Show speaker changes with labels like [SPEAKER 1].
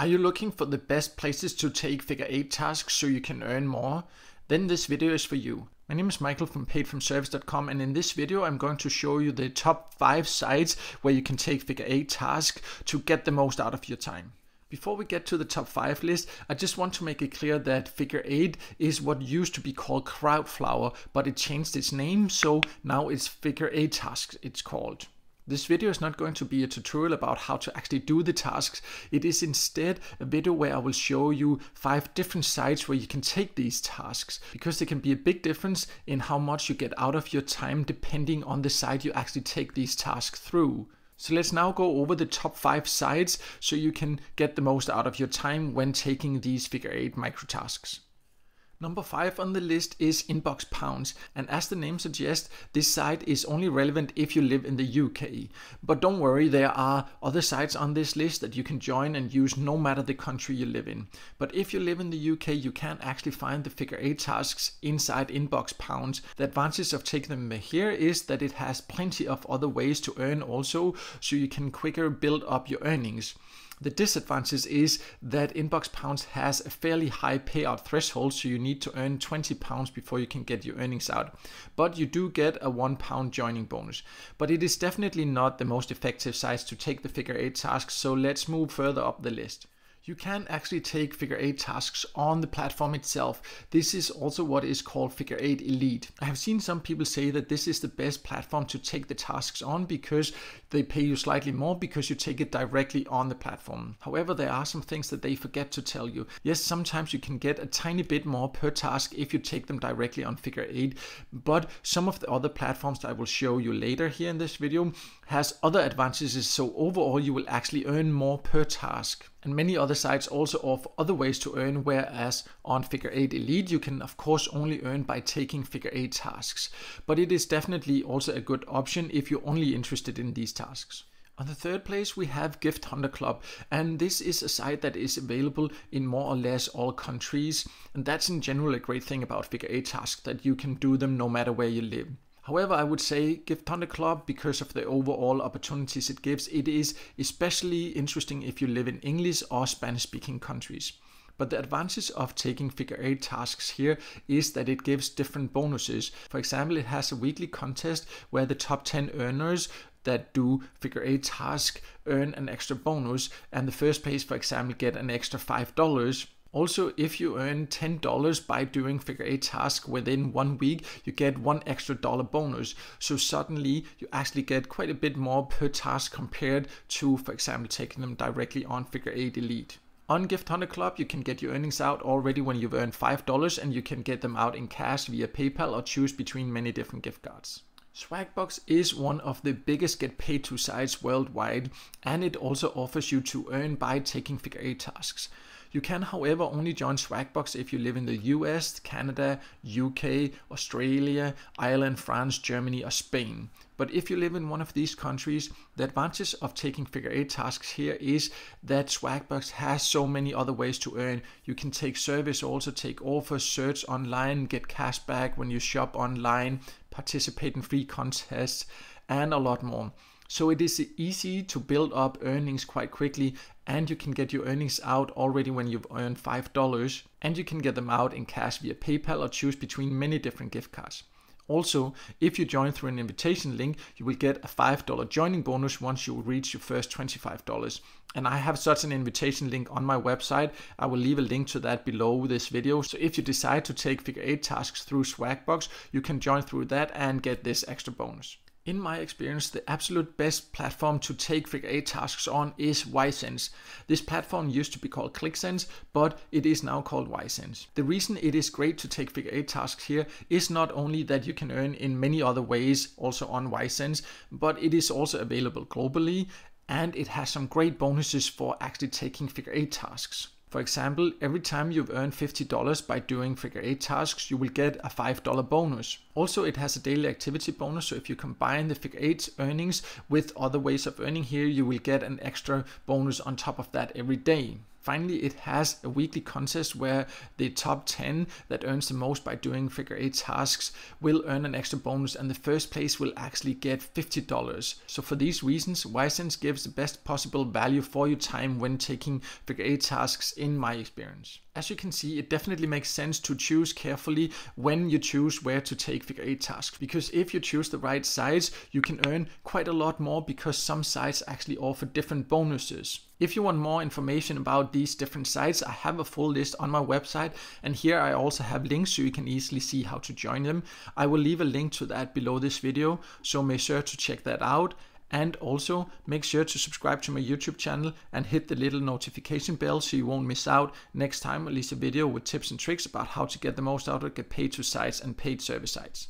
[SPEAKER 1] Are you looking for the best places to take figure 8 tasks so you can earn more? Then this video is for you. My name is Michael from paidfromsurveys.com and in this video I'm going to show you the top 5 sites where you can take figure 8 tasks to get the most out of your time. Before we get to the top 5 list, I just want to make it clear that Figure 8 is what used to be called Crowdflower, but it changed its name, so now it's Figure 8 Tasks it's called. This video is not going to be a tutorial about how to actually do the tasks. It is instead a video where I will show you five different sites where you can take these tasks because there can be a big difference in how much you get out of your time depending on the site you actually take these tasks through. So let's now go over the top five sites so you can get the most out of your time when taking these figure eight micro tasks. Number 5 on the list is Inbox Pounds, and as the name suggests, this site is only relevant if you live in the UK. But don't worry, there are other sites on this list that you can join and use no matter the country you live in. But if you live in the UK, you can actually find the figure 8 tasks inside Inbox Pounds. The advantage of taking them here is that it has plenty of other ways to earn also, so you can quicker build up your earnings. The disadvantage is that Inbox Pounds has a fairly high payout threshold, so you need to earn 20 pounds before you can get your earnings out. But you do get a one pound joining bonus. But it is definitely not the most effective size to take the figure eight tasks, so let's move further up the list you can actually take figure 8 tasks on the platform itself. This is also what is called figure 8 elite. I have seen some people say that this is the best platform to take the tasks on because they pay you slightly more because you take it directly on the platform. However, there are some things that they forget to tell you. Yes, sometimes you can get a tiny bit more per task if you take them directly on figure 8, but some of the other platforms that I will show you later here in this video has other advantages so overall you will actually earn more per task. And many other sites also offer other ways to earn, whereas on Figure 8 Elite, you can of course only earn by taking Figure 8 tasks. But it is definitely also a good option if you're only interested in these tasks. On the third place, we have Gift Hunter Club, and this is a site that is available in more or less all countries. And that's in general a great thing about Figure 8 tasks, that you can do them no matter where you live. However, I would say Gift Hunter Club, because of the overall opportunities it gives, it is especially interesting if you live in English or Spanish speaking countries. But the advantage of taking figure 8 tasks here is that it gives different bonuses. For example, it has a weekly contest where the top 10 earners that do figure 8 task earn an extra bonus and the first place for example get an extra $5 also, if you earn $10 by doing figure 8 task within one week, you get one extra dollar bonus. So suddenly you actually get quite a bit more per task compared to, for example, taking them directly on figure 8 elite. On Gift Hunter Club, you can get your earnings out already when you've earned $5 and you can get them out in cash via PayPal or choose between many different gift cards. Swagbucks is one of the biggest get paid to sites worldwide and it also offers you to earn by taking figure 8 tasks. You can, however, only join Swagbucks if you live in the US, Canada, UK, Australia, Ireland, France, Germany, or Spain. But if you live in one of these countries, the advantage of taking figure eight tasks here is that Swagbucks has so many other ways to earn. You can take service, also take offers, search online, get cash back when you shop online, participate in free contests, and a lot more. So it is easy to build up earnings quite quickly and you can get your earnings out already when you've earned $5 and you can get them out in cash via PayPal or choose between many different gift cards. Also, if you join through an invitation link, you will get a $5 joining bonus once you reach your first $25. And I have such an invitation link on my website. I will leave a link to that below this video. So if you decide to take figure 8 tasks through Swagbucks, you can join through that and get this extra bonus. In my experience, the absolute best platform to take Figure 8 tasks on is Ysense. This platform used to be called ClixSense, but it is now called Ysense. The reason it is great to take Figure 8 tasks here is not only that you can earn in many other ways also on Ysense, but it is also available globally and it has some great bonuses for actually taking Figure 8 tasks. For example, every time you've earned $50 by doing figure 8 tasks, you will get a $5 bonus. Also, it has a daily activity bonus, so if you combine the figure 8 earnings with other ways of earning here, you will get an extra bonus on top of that every day. Finally, it has a weekly contest where the top 10 that earns the most by doing figure eight tasks will earn an extra bonus, and the first place will actually get $50. So, for these reasons, Ysense gives the best possible value for your time when taking figure eight tasks, in my experience. As you can see, it definitely makes sense to choose carefully when you choose where to take figure eight tasks. Because if you choose the right sites, you can earn quite a lot more because some sites actually offer different bonuses. If you want more information about these different sites, I have a full list on my website, and here I also have links so you can easily see how to join them. I will leave a link to that below this video, so make sure to check that out. And also make sure to subscribe to my YouTube channel and hit the little notification bell so you won't miss out next time I release a video with tips and tricks about how to get the most out of get paid to sites and paid service sites.